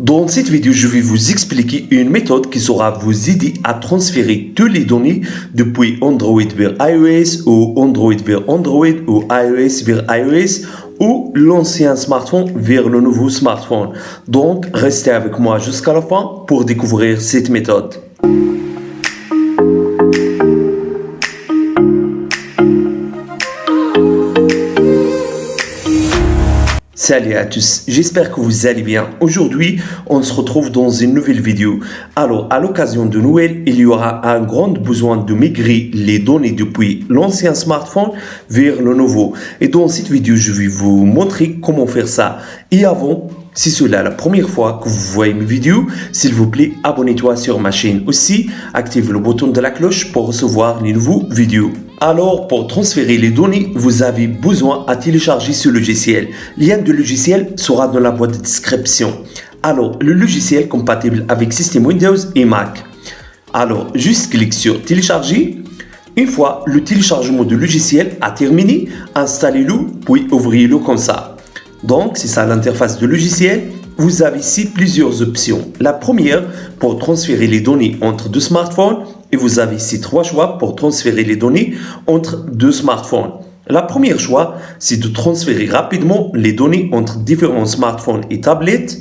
Dans cette vidéo, je vais vous expliquer une méthode qui saura vous aider à transférer toutes les données depuis Android vers iOS ou Android vers Android ou iOS vers iOS ou l'ancien smartphone vers le nouveau smartphone. Donc, restez avec moi jusqu'à la fin pour découvrir cette méthode. Salut à tous, j'espère que vous allez bien. Aujourd'hui, on se retrouve dans une nouvelle vidéo. Alors, à l'occasion de Noël, il y aura un grand besoin de migrer les données depuis l'ancien smartphone vers le nouveau. Et dans cette vidéo, je vais vous montrer comment faire ça. Et avant, si c'est la première fois que vous voyez mes vidéos, s'il vous plaît, abonnez-toi sur ma chaîne. Aussi, activez le bouton de la cloche pour recevoir les nouveaux vidéos. Alors, pour transférer les données, vous avez besoin à télécharger ce logiciel. Lien de logiciel sera dans la boîte de description. Alors, le logiciel compatible avec système Windows et Mac. Alors, juste clique sur télécharger. Une fois le téléchargement du logiciel a terminé, installez-le puis ouvrez-le comme ça. Donc, c'est ça l'interface du logiciel. Vous avez ici plusieurs options. La première, pour transférer les données entre deux smartphones. Et vous avez ici trois choix pour transférer les données entre deux smartphones. La première choix, c'est de transférer rapidement les données entre différents smartphones et tablettes.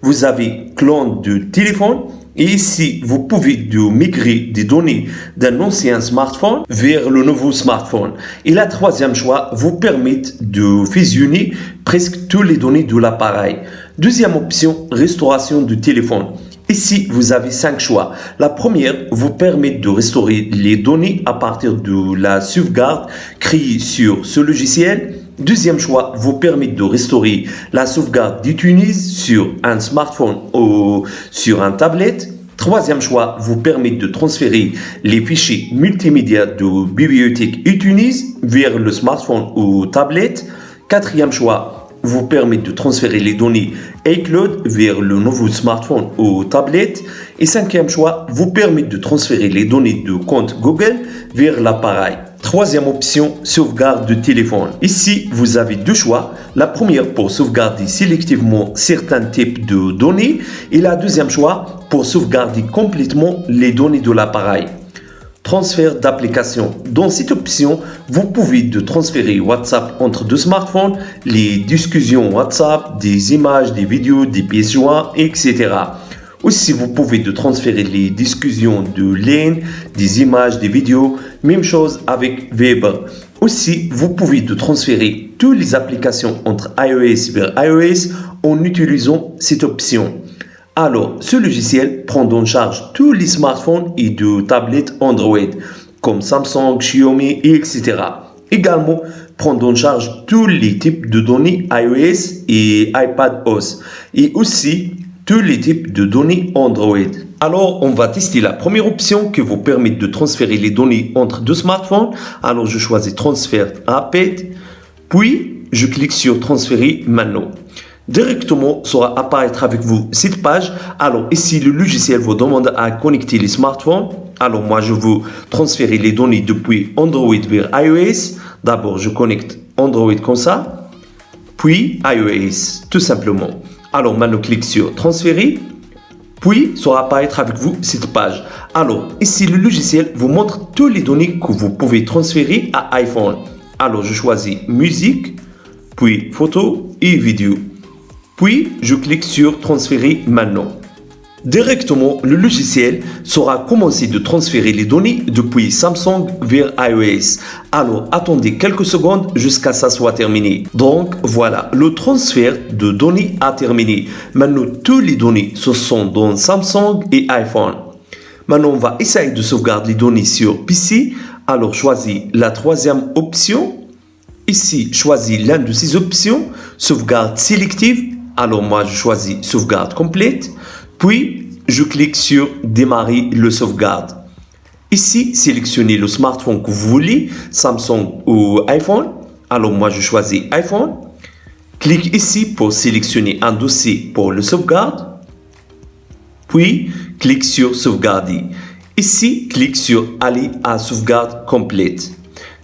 Vous avez clone de téléphone et ici, vous pouvez migrer des données d'un ancien smartphone vers le nouveau smartphone. Et la troisième choix vous permet de fusionner presque toutes les données de l'appareil. Deuxième option, restauration du téléphone. Ici, vous avez cinq choix. La première vous permet de restaurer les données à partir de la sauvegarde créée sur ce logiciel. Deuxième choix vous permet de restaurer la sauvegarde d'iTunes sur un smartphone ou sur un tablette. Troisième choix vous permet de transférer les fichiers multimédia de bibliothèque iTunes vers le smartphone ou tablette. Quatrième choix vous permet de transférer les données iCloud vers le nouveau smartphone ou tablette. Et cinquième choix vous permet de transférer les données de compte Google vers l'appareil. Troisième option, sauvegarde de téléphone. Ici, vous avez deux choix. La première pour sauvegarder sélectivement certains types de données et la deuxième choix pour sauvegarder complètement les données de l'appareil. Transfert d'application. Dans cette option, vous pouvez de transférer WhatsApp entre deux smartphones, les discussions WhatsApp, des images, des vidéos, des pièces jointes, etc. Aussi, vous pouvez de transférer les discussions de ligne, des images, des vidéos. Même chose avec Weber. Aussi, vous pouvez transférer toutes les applications entre iOS vers iOS en utilisant cette option. Alors, ce logiciel prend en charge tous les smartphones et de tablettes Android, comme Samsung, Xiaomi, etc. Également, prend en charge tous les types de données iOS et iPadOS, et aussi tous les types de données Android. Alors, on va tester la première option qui vous permet de transférer les données entre deux smartphones. Alors, je choisis transfert rapide, puis je clique sur transférer maintenant. Directement sera apparaître avec vous cette page. Alors, ici, le logiciel vous demande à connecter les smartphones. Alors, moi, je veux transférer les données depuis Android vers iOS. D'abord, je connecte Android comme ça, puis iOS, tout simplement. Alors maintenant, clique sur transférer. Puis, sera apparaître avec vous cette page. Alors, ici, le logiciel vous montre toutes les données que vous pouvez transférer à iPhone. Alors, je choisis musique, puis photo et vidéo. Puis, je clique sur transférer maintenant. Directement, le logiciel sera commencer de transférer les données depuis Samsung vers iOS. Alors, attendez quelques secondes jusqu'à ce soit terminé. Donc, voilà, le transfert de données a terminé. Maintenant, toutes les données se sont dans Samsung et iPhone. Maintenant, on va essayer de sauvegarder les données sur PC. Alors, choisis la troisième option. Ici, choisis l'une de ces options, sauvegarde sélective. Alors, moi, je choisis sauvegarde complète. Puis, je clique sur Démarrer le sauvegarde. Ici, sélectionnez le smartphone que vous voulez, Samsung ou iPhone. Alors moi, je choisis iPhone. Clique ici pour sélectionner un dossier pour le sauvegarde. Puis, clique sur Sauvegarder. Ici, clique sur Aller à sauvegarde complète.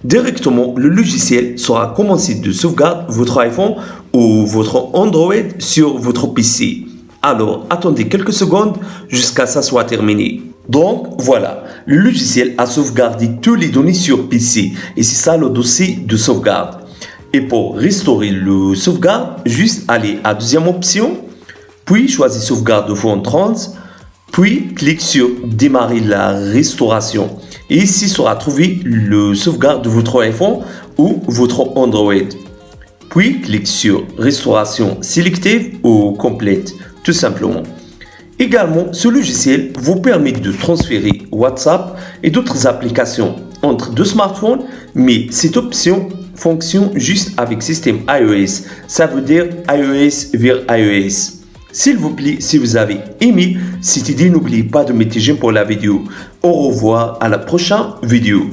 Directement, le logiciel sera commencé de sauvegarder votre iPhone ou votre Android sur votre PC. Alors, attendez quelques secondes jusqu'à ça soit terminé. Donc, voilà, le logiciel a sauvegardé toutes les données sur PC et c'est ça le dossier de sauvegarde. Et pour restaurer le sauvegarde, juste aller à deuxième option, puis choisir sauvegarde de fond trans, puis clique sur démarrer la restauration. Et ici sera trouvé le sauvegarde de votre iPhone ou votre Android. Puis clique sur restauration sélective ou complète, tout simplement. Également, ce logiciel vous permet de transférer WhatsApp et d'autres applications entre deux smartphones, mais cette option fonctionne juste avec système iOS. Ça veut dire iOS vers iOS. S'il vous plaît, si vous avez aimé cette idée, n'oubliez pas de mettre j'aime pour la vidéo. Au revoir à la prochaine vidéo.